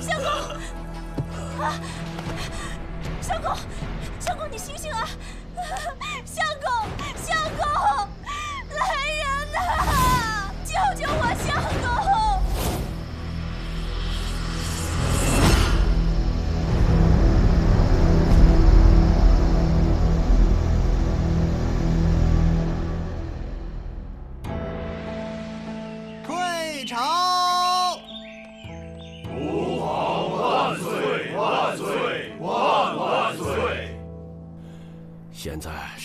相公，相公，相公，你醒醒啊！相公，相公，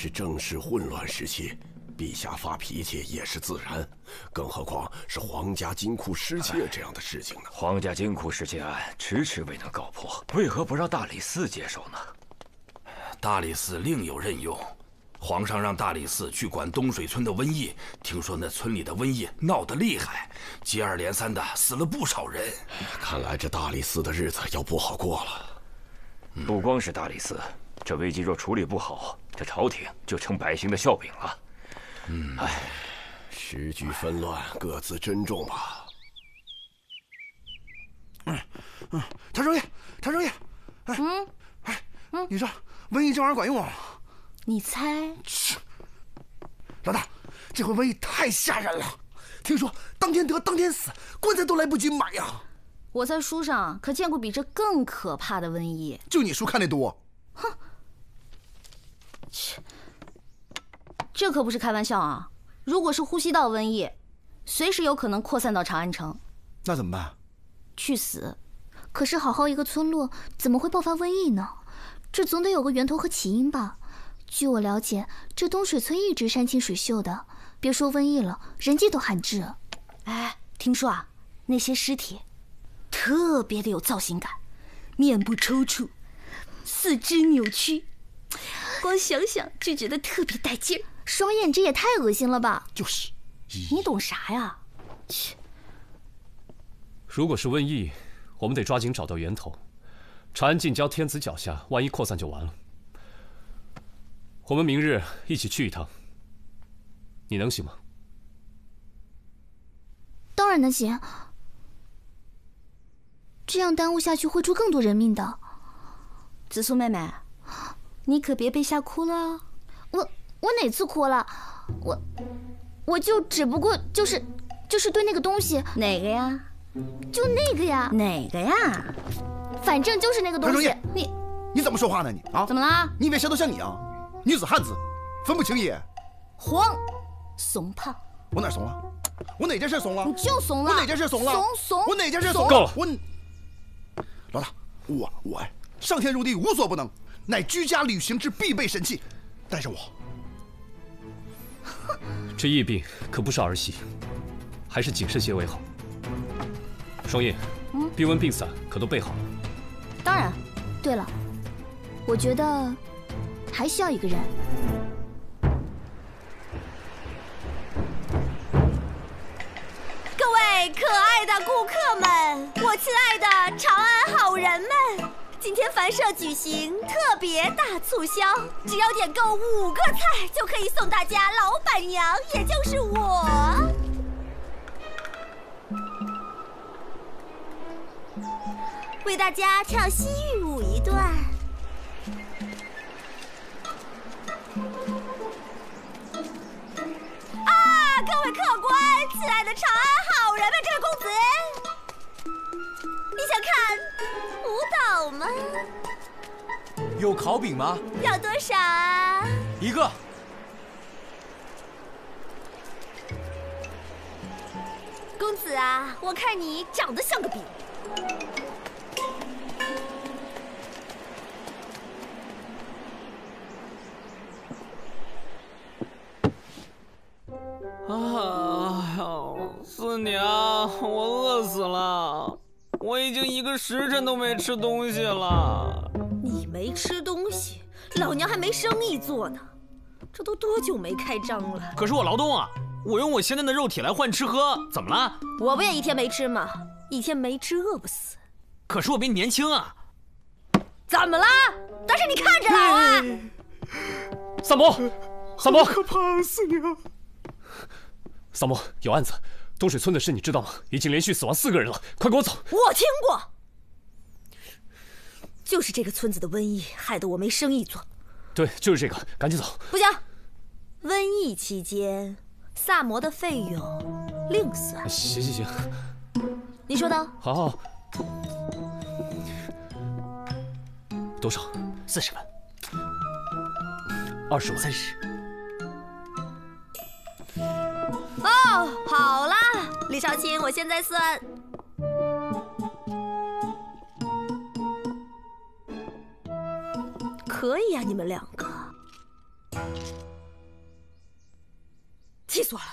是政事混乱时期，陛下发脾气也是自然，更何况是皇家金库失窃这样的事情呢？皇家金库失窃案迟迟未能告破，为何不让大理寺接手呢？大理寺另有任用，皇上让大理寺去管东水村的瘟疫。听说那村里的瘟疫闹得厉害，接二连三的死了不少人。看来这大理寺的日子要不好过了。不光是大理寺，这危机若处理不好，这朝廷就成百姓的笑柄了。嗯，哎，时局纷乱，各自珍重吧。嗯嗯，谭少爷，谭少爷，哎，嗯，哎，嗯，你说瘟疫这玩意儿管用吗？你猜？老大，这回瘟疫太吓人了，听说当天得当天死，棺材都来不及买呀。我在书上可见过比这更可怕的瘟疫。就你书看的多。哼，切，这可不是开玩笑啊！如果是呼吸道瘟疫，随时有可能扩散到长安城。那怎么办？去死！可是好好一个村落，怎么会爆发瘟疫呢？这总得有个源头和起因吧？据我了解，这东水村一直山清水秀的，别说瘟疫了，人迹都罕至。哎，听说啊，那些尸体特别的有造型感，面部抽搐，四肢扭曲，光想想就觉得特别带劲儿。双燕这也太恶心了吧！就是，你懂啥呀？切！如果是瘟疫，我们得抓紧找到源头。长安近郊天子脚下，万一扩散就完了。我们明日一起去一趟，你能行吗？当然能行。这样耽误下去会出更多人命的。紫苏妹妹，你可别被吓哭了。我我哪次哭了？我我就只不过就是就是对那个东西哪个呀？就那个呀？哪个呀？反正就是那个东西。你你怎么说话呢？你啊？怎么了？你以为谁都像你啊？女子汉子，分不清也。黄，怂胖。我哪怂了？我哪件事怂了？你就怂了。我哪件事怂了？怂怂。我哪件事怂了？够了。我老大，我我上天入地无所不能，乃居家旅行之必备神器，带上我。这疫病可不是儿戏，还是谨慎些为好。双叶，嗯，避瘟病伞可都备好了。当然。对了，我觉得还需要一个人。各位可爱的顾客们，我亲爱的长安好人们，今天凡社举行特别大促销，只要点够五个菜就可以送大家老板娘，也就是我。为大家跳西域舞一段。啊，各位客官，亲爱的长安好人们，这位公子，你想看舞蹈吗？有烤饼吗？要多少啊？一个。公子啊，我看你长得像个饼。已经一个时辰都没吃东西了。你没吃东西，老娘还没生意做呢。这都多久没开张了？可是我劳动啊，我用我鲜嫩的肉体来换吃喝，怎么了？我不也一天没吃吗？一天没吃饿不死。可是我比你年轻啊。怎么了？但是你看着老啊！三伯，三伯，可怕死你了！三伯，有案子，东水村的事你知道吗？已经连续死亡四个人了，快跟我走！我听过，就是这个村子的瘟疫害得我没生意做。对，就是这个，赶紧走！不行，瘟疫期间，萨摩的费用另算。行行行，你说的。好好。多少？四十万。二十万。三十。李少卿，我现在算。可以啊，你们两个。气死我了！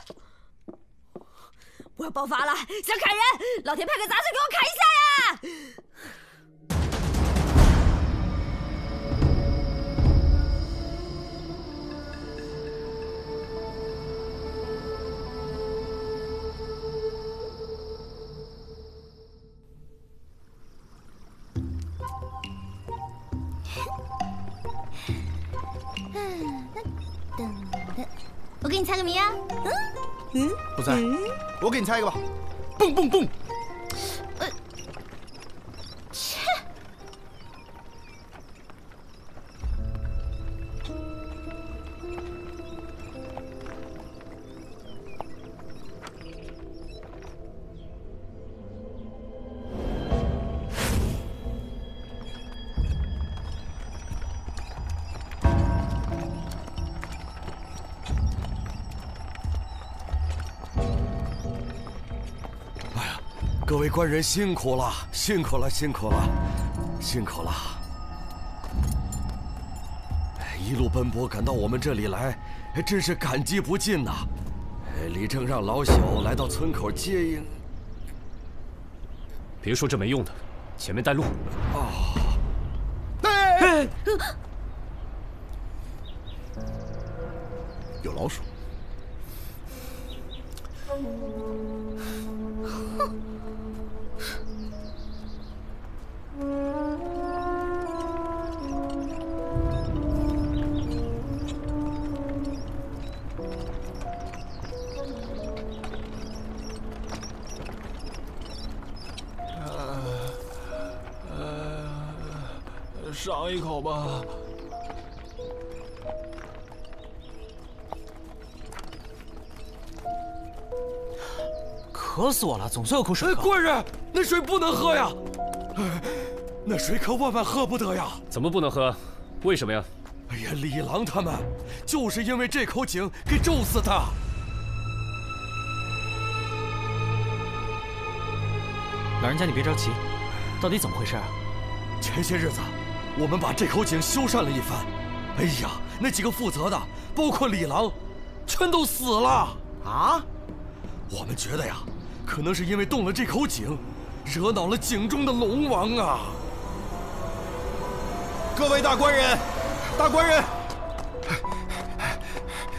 我要爆发了，想砍人，老天派个杂碎给我砍一下呀！给你猜一个吧。蹦蹦蹦！各位官人辛苦了，辛苦了，辛苦了，辛苦了！一路奔波赶到我们这里来，真是感激不尽呐！李正让老朽来到村口接应。别说这没用的，前面带路。哦。哎！有老鼠。渴死我了，总算有口水喝。官人，那水不能喝呀！那水可万万喝不得呀！怎么不能喝？为什么呀？哎呀，李郎他们就是因为这口井给咒死的。老人家，你别着急，到底怎么回事啊？前些日子，我们把这口井修缮了一番。哎呀，那几个负责的，包括李郎，全都死了啊！我们觉得呀。可能是因为动了这口井，惹恼了井中的龙王啊！各位大官人，大官人，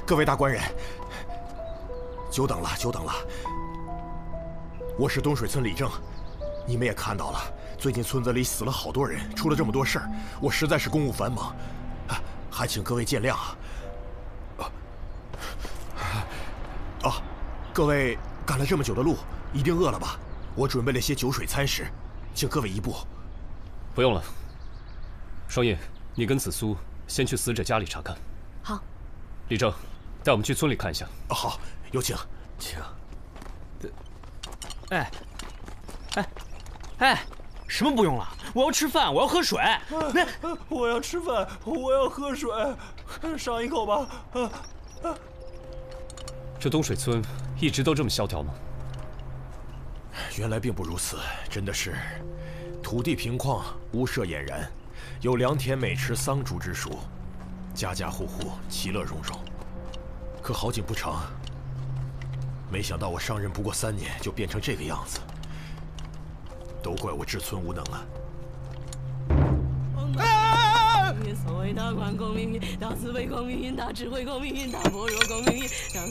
各位大官人，久等了，久等了。我是东水村李正，你们也看到了，最近村子里死了好多人，出了这么多事儿，我实在是公务繁忙，还请各位见谅啊！啊，各位赶了这么久的路。一定饿了吧？我准备了些酒水餐食，请各位移步。不用了。双叶，你跟紫苏先去死者家里查看。好。李正，带我们去村里看一下。好，有请，请。哎，哎，哎，什么不用了？我要吃饭，我要喝水。我要吃饭，我要喝水，赏一口吧。这东水村一直都这么萧条吗？原来并不如此，真的是土地平旷，屋舍俨然，有良田美池桑竹之属，家家户户其乐融融。可好景不长，没想到我上任不过三年，就变成这个样子。都怪我志村无能啊！所谓公命运，大慈悲运，大智慧运，大般若公命运，大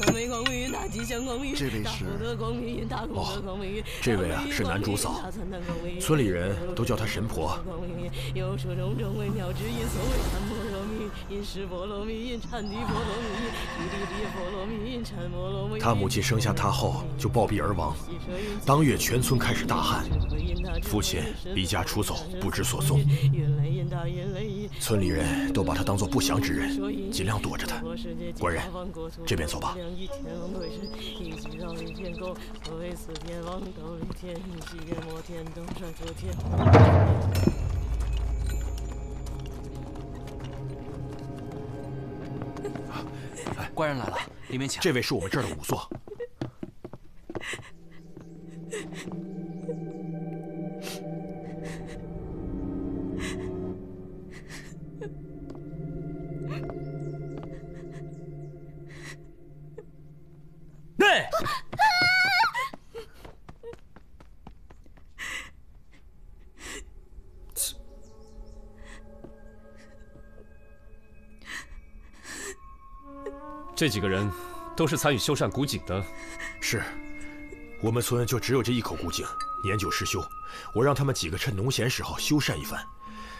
运，大吉祥运，大福德公命运，大功德运。这位啊是男主嫂，村里人都叫她神婆。有说种种微妙之音，所谓因释波罗蜜，因禅地波罗蜜，因地地波罗蜜，因禅波罗蜜。他母亲生下他后就暴毙而亡，当月全村开始大旱，父亲离家出走，不知所踪。村里人都把他当作不祥之人，尽量躲着他。官人，这边走吧。官人来了，里面请。这位是我们这儿的仵作。内。这几个人都是参与修缮古井的。是，我们村就只有这一口古井，年久失修。我让他们几个趁农闲时候修缮一番，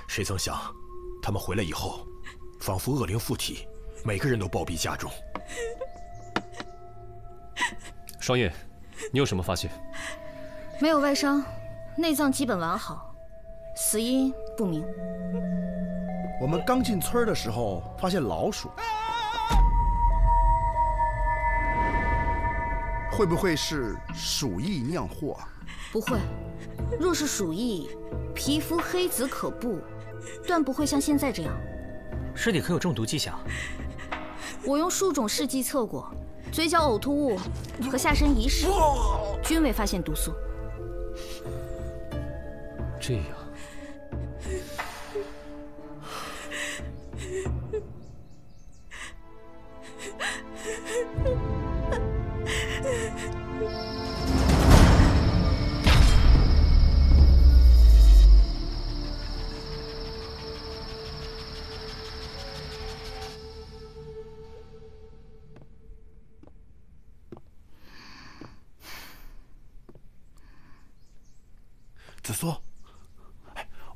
谁曾想，他们回来以后，仿佛恶灵附体，每个人都暴毙家中。双叶，你有什么发现？没有外伤，内脏基本完好，死因不明。我们刚进村的时候发现老鼠，会不会是鼠疫酿祸？不会，若是鼠疫，皮肤黑紫可怖，断不会像现在这样。尸体可有中毒迹象？我用数种试剂测过。嘴角呕吐物和下身遗失，均未发现毒素。这样。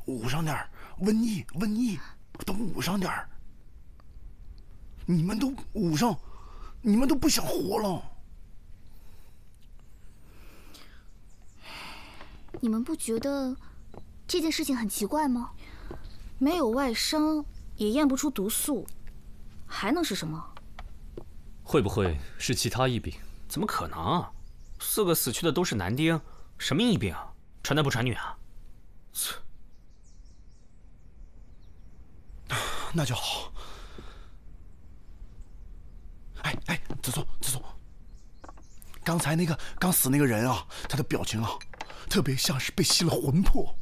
捂上点瘟疫，瘟疫，都捂上点你们都捂上，你们都不想活了。你们不觉得这件事情很奇怪吗？没有外伤，也验不出毒素，还能是什么？会不会是其他疫病？怎么可能？啊四个死去的都是男丁，什么疫病啊？传男不传女啊？切，那就好。哎哎，子松子松，刚才那个刚死那个人啊，他的表情啊，特别像是被吸了魂魄。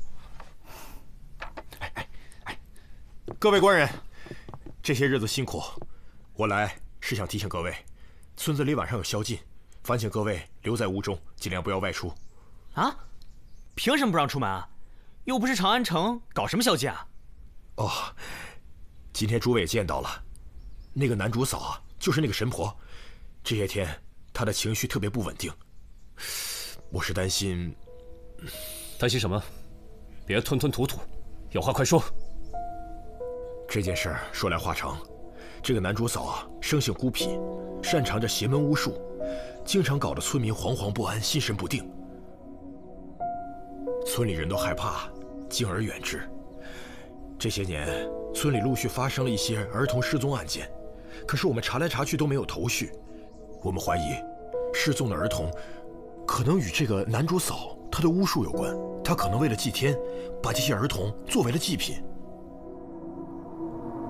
哎哎哎，各位官人，这些日子辛苦，我来是想提醒各位，村子里晚上有宵禁，烦请各位留在屋中，尽量不要外出。啊？凭什么不让出门啊？又不是长安城，搞什么宵禁啊？哦，今天诸位也见到了，那个男主嫂啊，就是那个神婆，这些天她的情绪特别不稳定，我是担心。担心什么？别吞吞吐吐，有话快说。这件事儿说来话长，这个男主嫂啊，生性孤僻，擅长着邪门巫术，经常搞得村民惶惶不安、心神不定。村里人都害怕，敬而远之。这些年，村里陆续发生了一些儿童失踪案件，可是我们查来查去都没有头绪。我们怀疑，失踪的儿童可能与这个男主嫂她的巫术有关。她可能为了祭天，把这些儿童作为了祭品。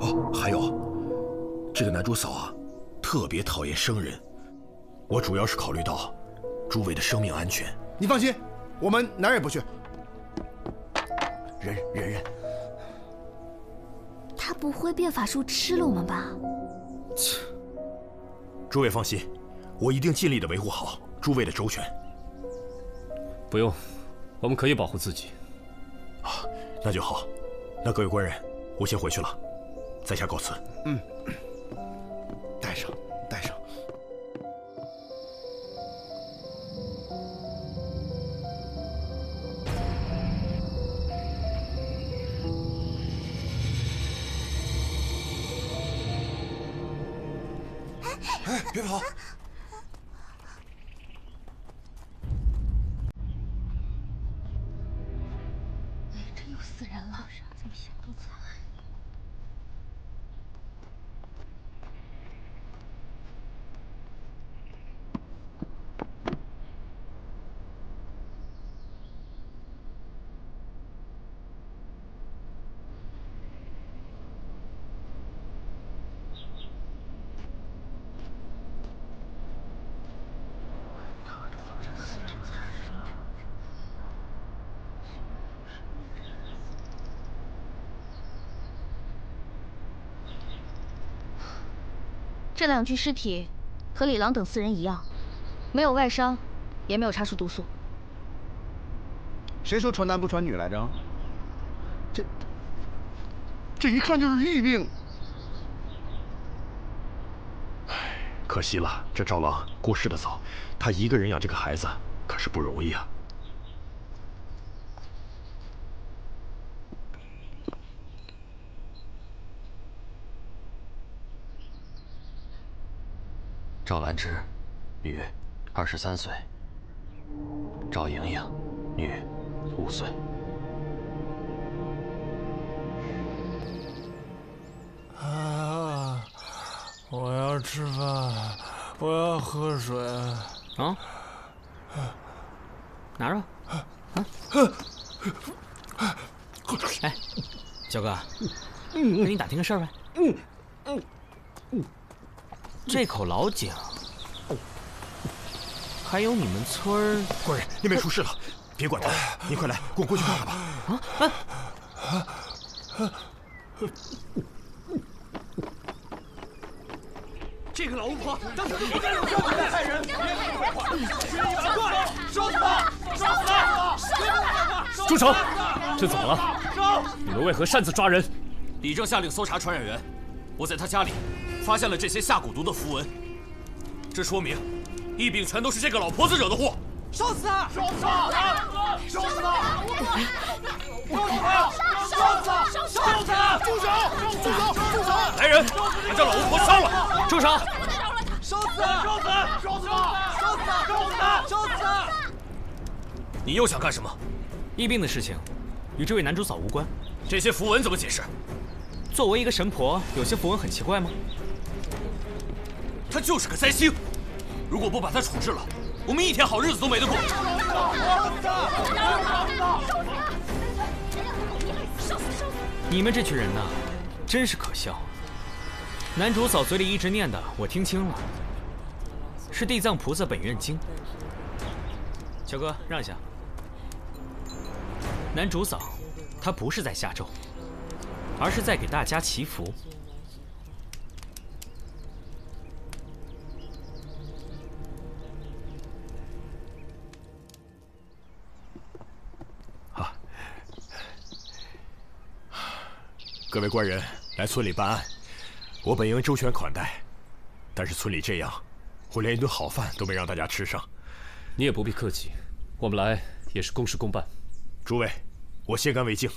哦，还有，这个男主嫂啊，特别讨厌生人。我主要是考虑到诸位的生命安全。你放心，我们哪儿也不去。忍忍忍！他不会变法术吃了我们吧？切！诸位放心，我一定尽力的维护好。诸位的周全。不用，我们可以保护自己。啊，那就好。那各位官人，我先回去了，在下告辞。嗯，带上，带上。别跑！哎，这又死人了，这么险多惨！这两具尸体和李郎等四人一样，没有外伤，也没有查出毒素。谁说传男不传女来着？这这一看就是疫病。唉，可惜了，这赵郎过世的早，他一个人养这个孩子可是不容易啊。赵兰芝，女，二十三岁；赵莹莹，女，五岁。啊！我要吃饭，我要喝水。啊？拿着。哎，小哥，跟你打听个事儿呗。这口老井，还有你们村儿官人那边出事了，别管他，你快来，跟我过去看看吧。啊！这个老巫婆当场就应该留下来害人！烧死他！烧死他！住手！这怎么了？你们为何擅自抓人？李正下令搜查传染源，我在他家里。发现了这些下蛊毒的符文，这说明疫病全都是这个老婆子惹的祸。烧死他！烧死他！烧死他！烧死他！烧死他！烧死他！住手！住手！住手！来人，把这老巫婆烧了！住手！烧死他！烧死他！烧死他！烧死他！烧死他！烧死他！你又想干什么？疫病的事情与这位男主嫂无关。这些符文怎么解释？作为一个神婆，有些符文很奇怪吗？他就是个灾星，如果不把他处置了，我们一天好日子都没得过。你们这群人呐，真是可笑。男主嫂嘴里一直念的，我听清了，是地藏菩萨本愿经。小哥，让一下。男主嫂，他不是在下咒，而是在给大家祈福。各位官人来村里办案，我本应周全款待，但是村里这样，我连一顿好饭都没让大家吃上。你也不必客气，我们来也是公事公办。诸位，我先干为敬。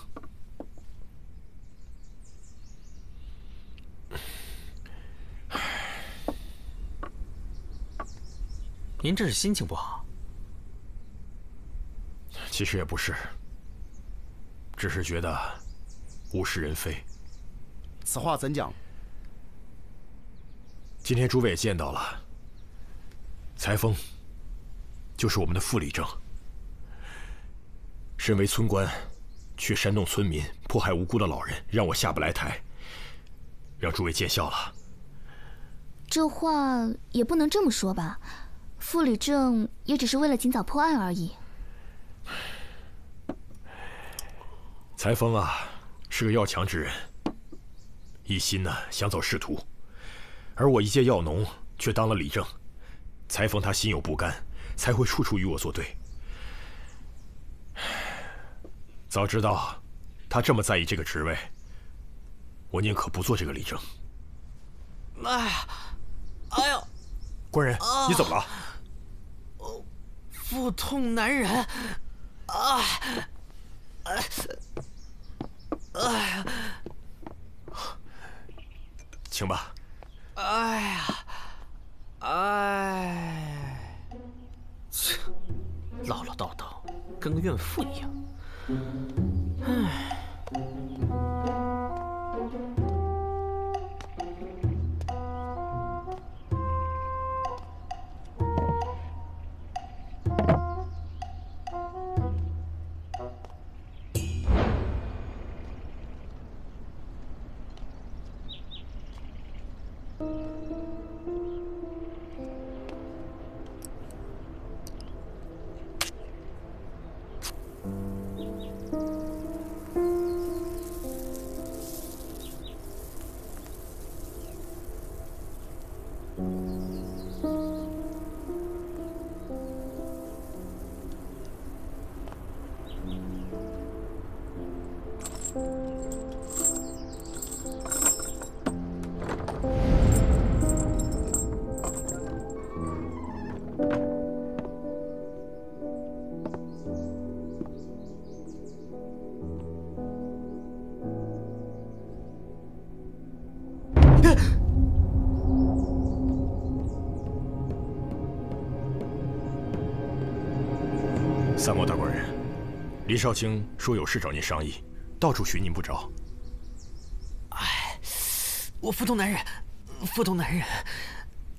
您这是心情不好？其实也不是，只是觉得物是人非。此话怎讲？今天诸位也见到了，裁缝就是我们的副里正。身为村官，却煽动村民迫害无辜的老人，让我下不来台，让诸位见笑了。这话也不能这么说吧，副里正也只是为了尽早破案而已。裁缝啊，是个要强之人。一心呢想走仕途，而我一介药农却当了理政，裁缝他心有不甘，才会处处与我作对。早知道他这么在意这个职位，我宁可不做这个理政。哎呀，哎呦，官人，你怎么了？腹痛难忍，啊，哎，哎呀，行吧。哎呀，哎，切，唠唠叨叨，跟个怨妇一样。唉。三毛大官人，李少卿说有事找您商议，到处寻您不着。哎，我腹痛难忍，腹痛难忍。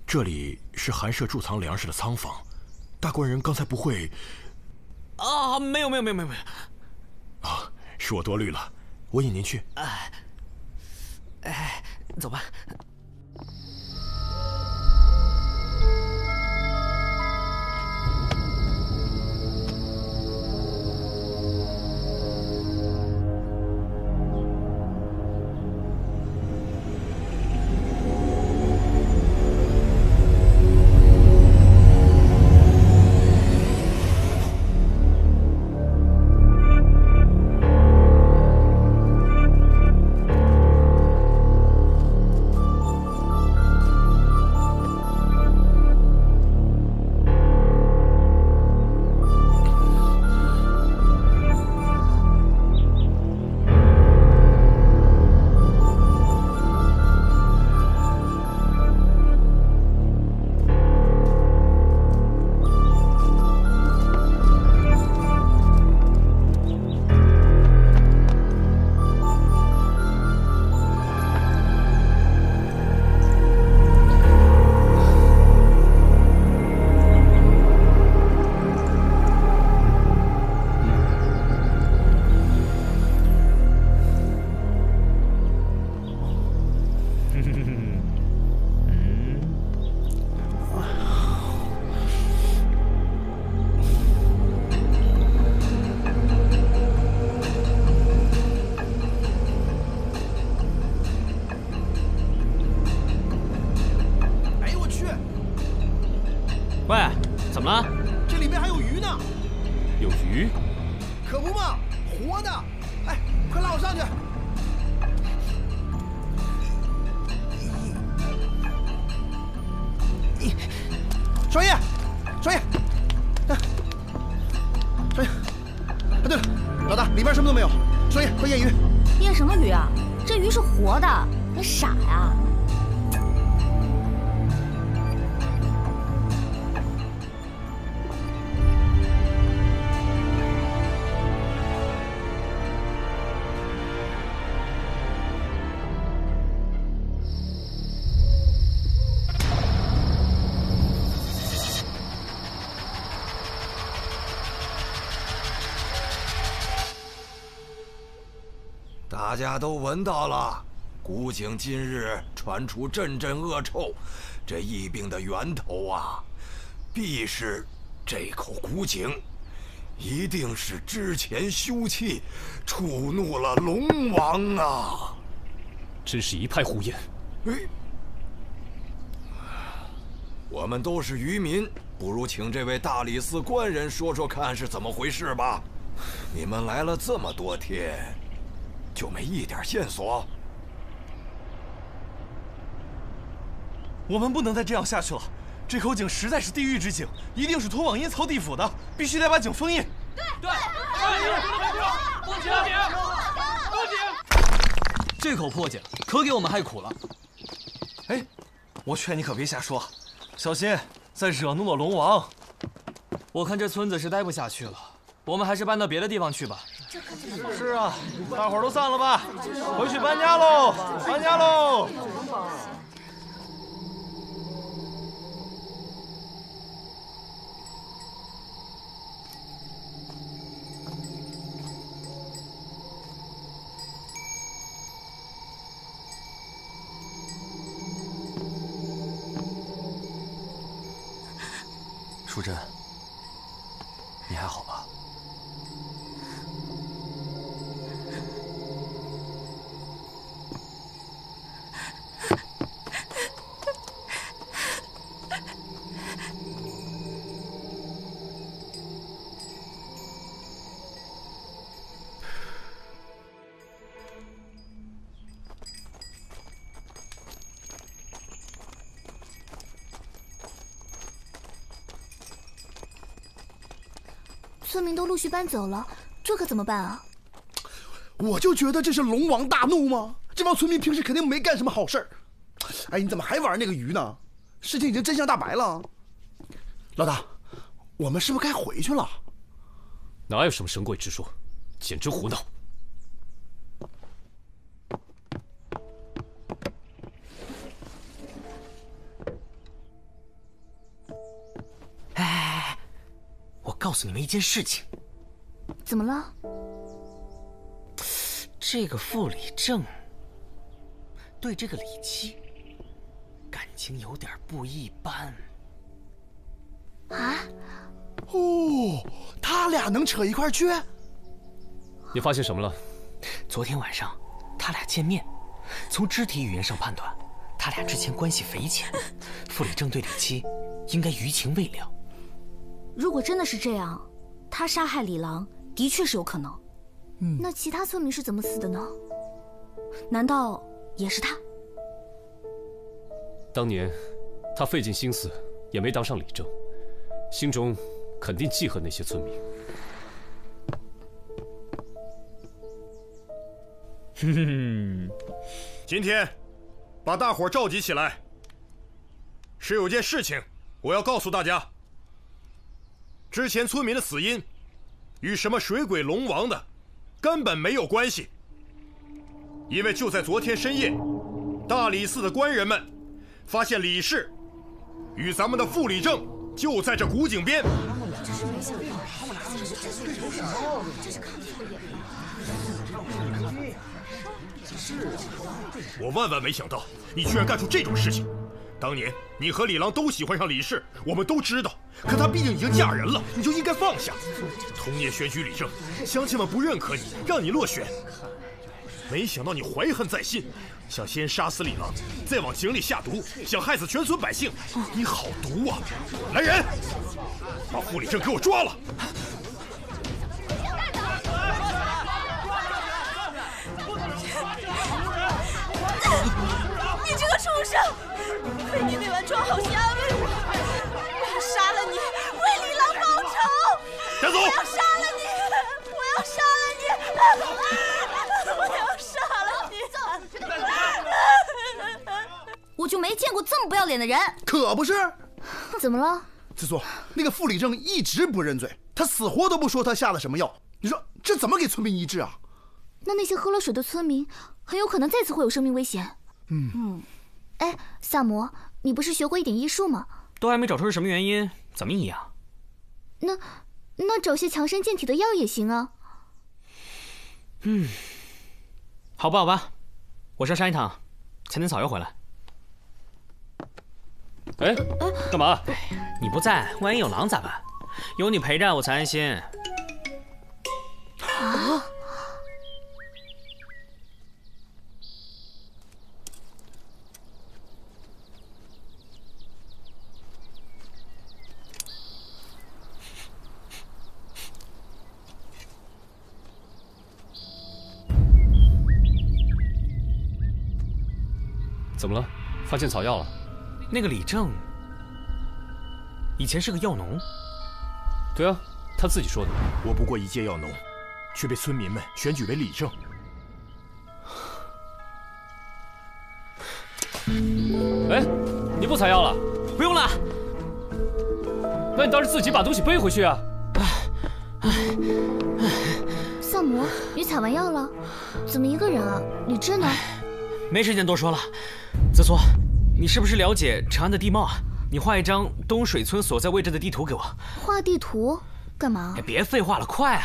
这里是寒舍贮藏粮食的仓房，大官人刚才不会……啊，没有没有没有没有没有。啊，是我多虑了，我引您去。哎，哎，双叶双叶。哎双叶。哎对了老大里面什么都没有。双叶快验鱼。验什么鱼啊？这鱼是活的你傻呀。家都闻到了，古井今日传出阵阵恶臭，这疫病的源头啊，必是这口古井，一定是之前休憩，触怒了龙王啊！真是一派胡言。哎，我们都是渔民，不如请这位大理寺官人说说看是怎么回事吧。你们来了这么多天，就没一点线索？我们不能再这样下去了，这口井实在是地狱之井，一定是通往阴曹地府的，必须得把井封印。对对，封井，封井，封井！这口破井可给我们害苦了。哎，我劝你可别瞎说，小心再惹怒了龙王。我看这村子是待不下去了，我们还是搬到别的地方去吧。是啊，大伙儿都散了吧，回去搬家喽，搬家喽。续搬走了，这可怎么办啊？我就觉得这是龙王大怒吗？这帮村民平时肯定没干什么好事儿。哎，你怎么还玩那个鱼呢？事情已经真相大白了。老大，我们是不是该回去了？哪有什么神鬼之说，简直胡闹！哎，我告诉你们一件事情。怎么了？这个傅礼正对这个李七感情有点不一般。啊？哦，他俩能扯一块去？你发现什么了？昨天晚上他俩见面，从肢体语言上判断，他俩之前关系匪浅。傅礼正对李七应该余情未了。如果真的是这样，他杀害李郎的确是有可能。嗯，那其他村民是怎么死的呢？难道也是他？当年他费尽心思也没当上李正，心中肯定记恨那些村民。哼哼，今天把大伙召集起来，是有件事情我要告诉大家。之前村民的死因与什么水鬼龙王的根本没有关系，因为就在昨天深夜，大理寺的官人们发现李氏与咱们的傅礼正就在这古井边。我万万没想到，你居然干出这种事情。当年你和李郎都喜欢上李氏，我们都知道。可她毕竟已经嫁人了，你就应该放下。同年选举李正，乡亲们不认可你，让你落选。没想到你怀恨在心，想先杀死李郎，再往井里下毒，想害死全村百姓。你好毒啊！来人，把傅礼正给我抓了！生！亏你那碗妆好心安慰我，我要杀了你，为李郎报仇！带走！我要杀了你！我要杀了你！我要杀了你！我就没见过这么不要脸的人。可不是。怎么了？子苏，那个傅礼正一直不认罪，他死活都不说他下了什么药。你说这怎么给村民医治啊？那那些喝了水的村民很有可能再次会有生命危险。嗯嗯，哎，萨摩，你不是学过一点医术吗？都还没找出是什么原因，怎么医啊？那那找些强身健体的药也行啊。嗯，好吧，好吧，我上山一趟，才能早药回来。哎，干嘛？你不在，万一有狼咋办？有你陪着，我才安心。发现草药了？那个李正以前是个药农。对啊，他自己说的。我不过一介药农，却被村民们选举为李正。哎，你不采药了？不用了。那你倒是自己把东西背回去啊！萨摩，你采完药了？怎么一个人啊？李治呢？没时间多说了。泽搓，你是不是了解长安的地貌啊？你画一张东水村所在位置的地图给我。画地图干嘛？别废话了，快啊！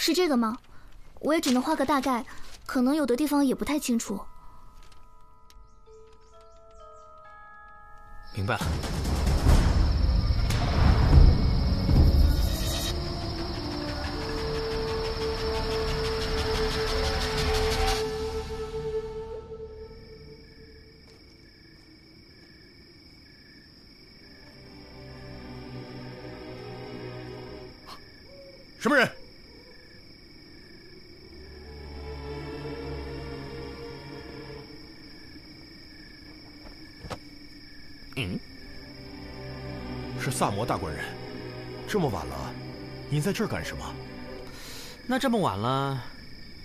是这个吗？我也只能画个大概，可能有的地方也不太清楚。明白了。萨摩大官人。这么晚了，您在这儿干什么？那这么晚了，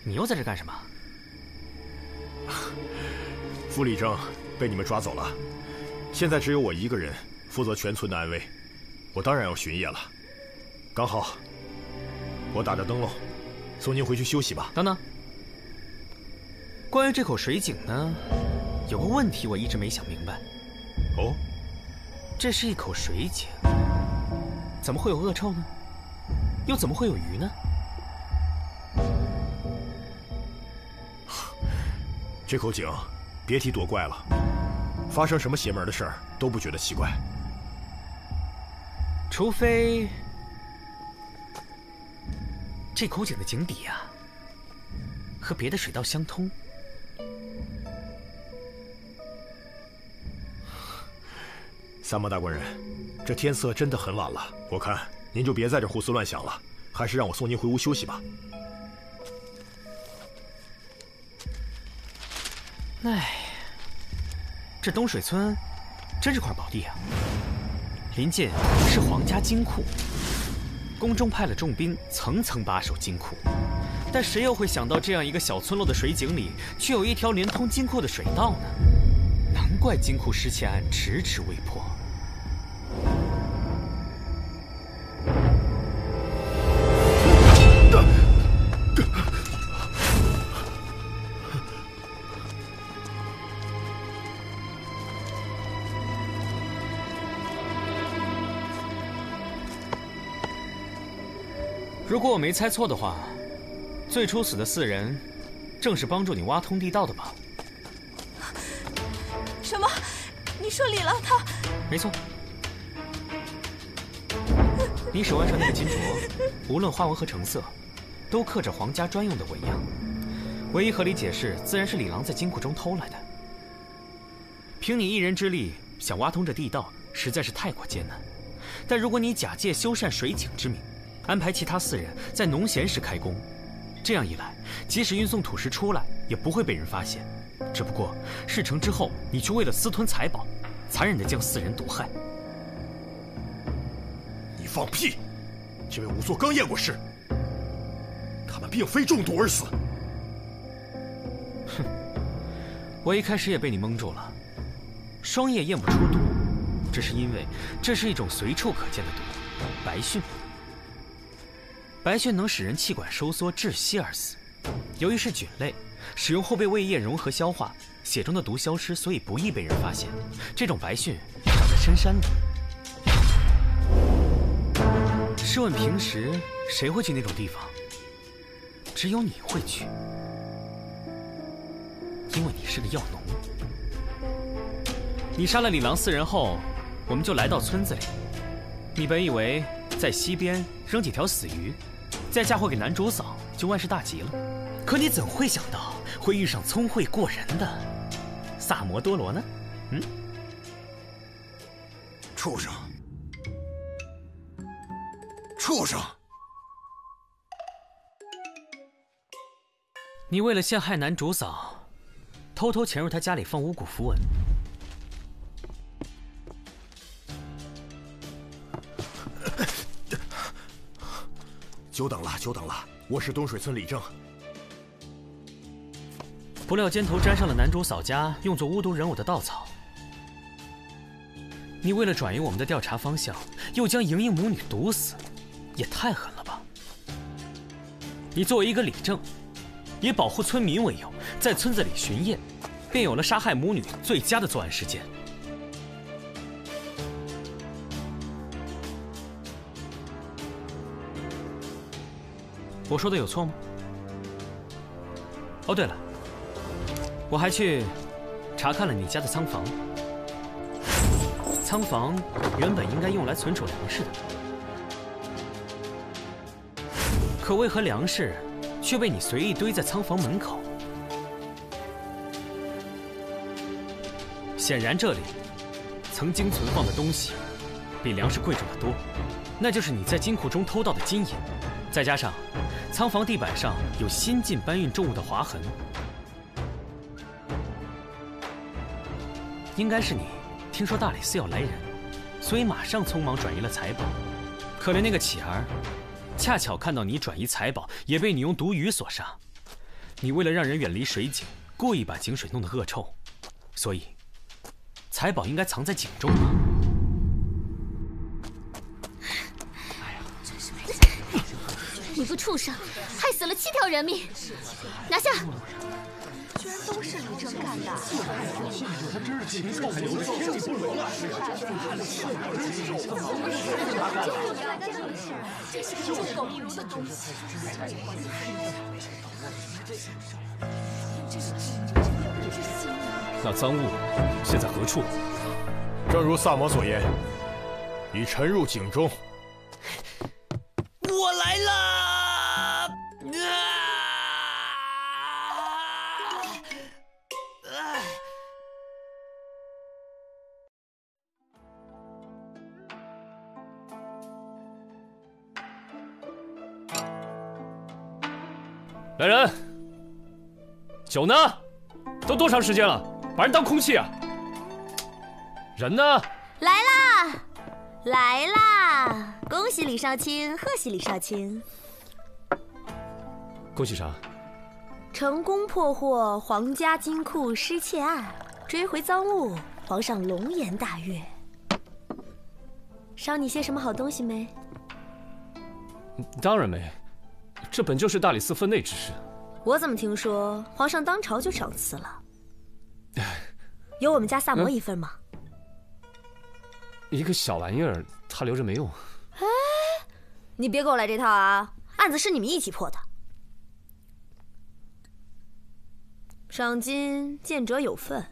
你又在这干什么？傅立正被你们抓走了，现在只有我一个人负责全村的安危，我当然要巡夜了。刚好，我打着灯笼，送您回去休息吧。等等，关于这口水井呢，有个问题我一直没想明白。哦，这是一口水井，怎么会有恶臭呢？又怎么会有鱼呢？这口井，别提多怪了，发生什么邪门的事儿都不觉得奇怪。除非这口井的井底呀，和别的水道相通。三毛大官人，这天色真的很晚了，我看您就别在这胡思乱想了，还是让我送您回屋休息吧。哎，这东水村真是块宝地啊！临近是皇家金库，宫中派了重兵，层层把守金库。但谁又会想到，这样一个小村落的水井里，却有一条连通金库的水道呢？难怪金库失窃案迟迟未破。如果我没猜错的话，最初死的四人，正是帮助你挖通地道的吧？什么？你说李郎他？没错。你手腕上那个金镯，无论花纹和成色，都刻着皇家专用的纹样。唯一合理解释，自然是李郎在金库中偷来的。凭你一人之力想挖通这地道，实在是太过艰难。但如果你假借修缮水井之名，安排其他四人在农闲时开工，这样一来，即使运送土石出来，也不会被人发现。只不过事成之后，你却为了私吞财宝，残忍地将四人毒害。你放屁！这位仵作刚验过尸，他们并非中毒而死。哼，我一开始也被你蒙住了。双叶验不出毒，只是因为这是一种随处可见的毒——白蕈。白蕈能使人气管收缩窒息而死，由于是菌类，使用后被胃液融合消化，血中的毒消失，所以不易被人发现。这种白蕈长在深山里。试问平时谁会去那种地方？只有你会去，因为你是个药农。你杀了李郎四人后，我们就来到村子里，你本以为在溪边扔几条死鱼，再嫁祸给男主嫂就万事大吉了，可你怎会想到会遇上聪慧过人的萨摩多罗呢？嗯？畜生！畜生！你为了陷害男主嫂，偷偷潜入他家里放巫蛊符文。久等了，久等了！我是东水村李正。不料肩头沾上了男主嫂家用作巫毒人偶的稻草。你为了转移我们的调查方向，又将莹莹母女毒死，也太狠了吧！你作为一个李正，以保护村民为由，在村子里巡夜，便有了杀害母女最佳的作案时间。我说的有错吗？哦，对了，我还去查看了你家的仓房。仓房原本应该用来存储粮食的，可为何粮食却被你随意堆在仓房门口？显然这里曾经存放的东西比粮食贵重的多，那就是你在金库中偷到的金银，再加上……仓房地板上有新进搬运重物的划痕，应该是你听说大理寺要来人，所以马上匆忙转移了财宝。可怜那个乞儿，恰巧看到你转移财宝，也被你用毒鱼所杀。你为了让人远离水井，故意把井水弄得恶臭，所以财宝应该藏在井中。你个畜生，害死了七条人命！拿下！居然都是李正干的！他真是禽兽不如，天理不容啊！这是个臭狗屁的东西！那赃物现在何处？正如萨摩所言，已沉入井中。我来了！来人，酒呢？都多长时间了？把人当空气啊？人呢？来啦，来啦！恭喜李少卿，贺喜李少卿！恭喜啥？成功破获皇家金库失窃案，追回赃物，皇上龙颜大悦。赏你些什么好东西没？当然没。这本就是大理寺分内之事。我怎么听说皇上当朝就赏赐了？有我们家萨摩一份吗？一个小玩意儿，他留着没用。哎，你别给我来这套啊！案子是你们一起破的，赏金见者有份。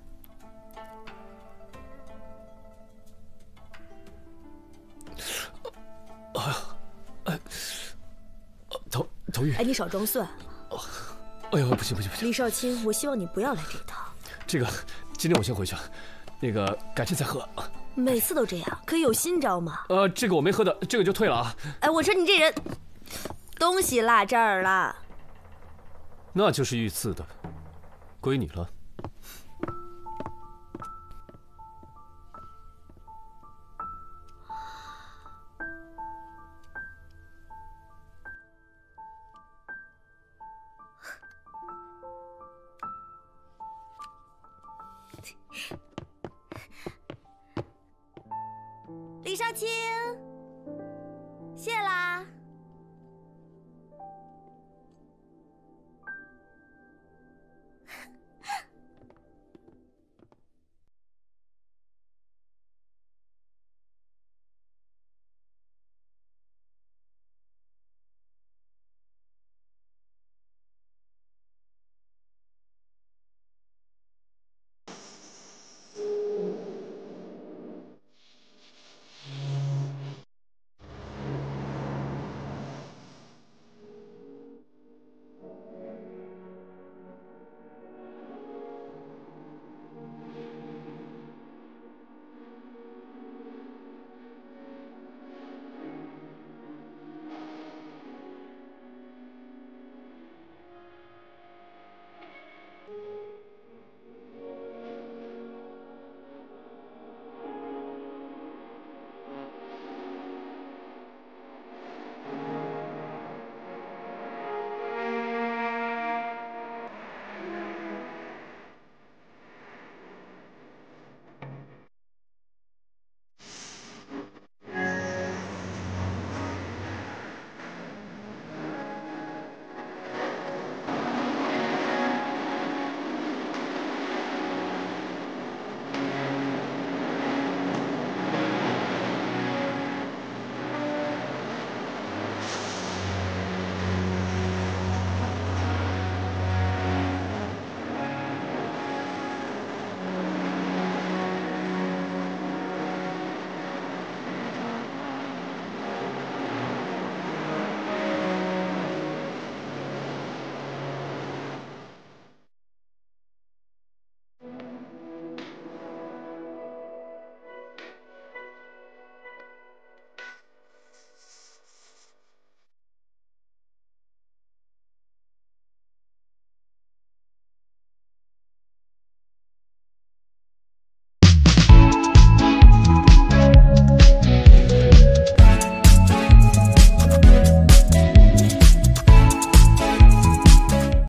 哎呀，哎。头头晕！哎，你少装蒜！哎呦，不行不行不行！李少卿，我希望你不要来这一套。这个，今天我先回去了，那个改天再喝。每次都这样，可以有新招吗？呃，这个我没喝的，这个就退了啊。哎，我说你这人，东西落这儿了。那就是御赐的，归你了。